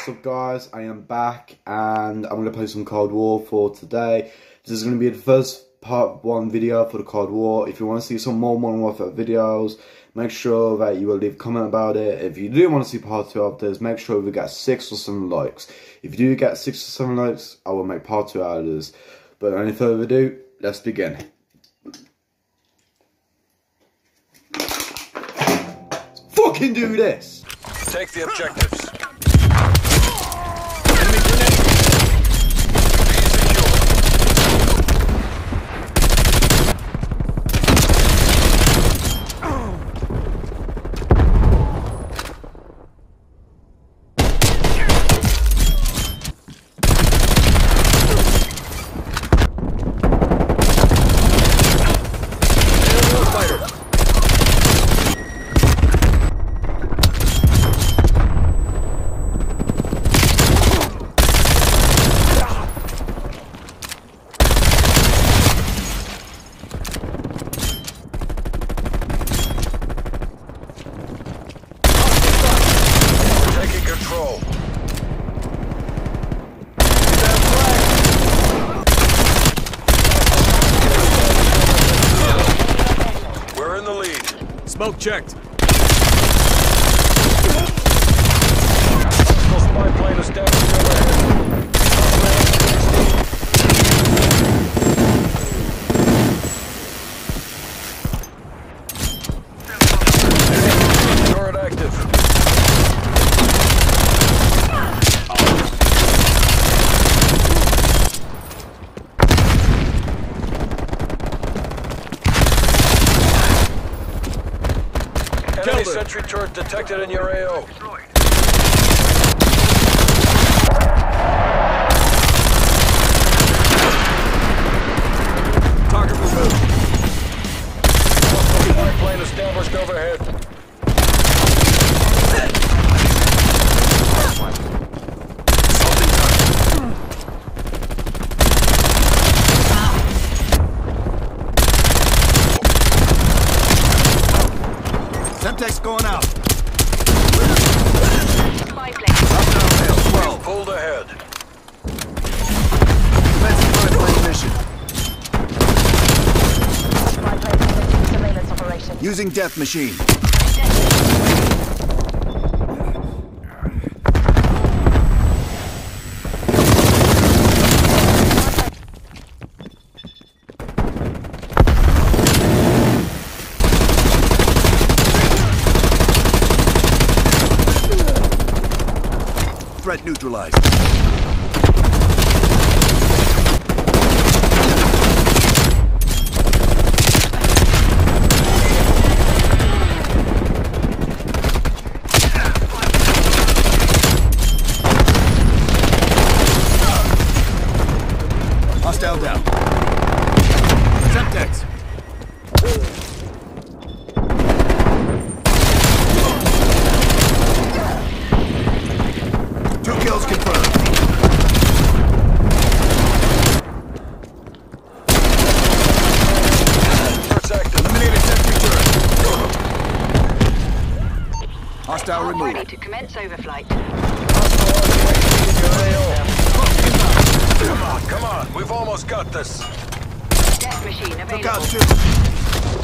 What's up guys, I am back and I'm going to play some Cold War for today. This is going to be the first part 1 video for the Cold War. If you want to see some more Modern Warfare videos, make sure that you will leave a comment about it. If you do want to see part 2 of this, make sure we get 6 or 7 likes. If you do get 6 or 7 likes, I will make part 2 out of this. But any further ado, let's begin. fucking do this! Take the objectives. Smoke checked. Hostile spy plane established overhead. Turret active. Enemy Killed it. sentry turret detected in your AO. Target removed. Hostile plane established overhead. Semtex going out. Spy plane. We've pulled ahead. Commencing hardline mission. Spy plane surveillance operation. Using death machine. Neutralized. Hostile down. Semtex. Hostile Arm removed. ready to commence overflight. Come on, come on. We've almost got this. Death machine Look out, available. two.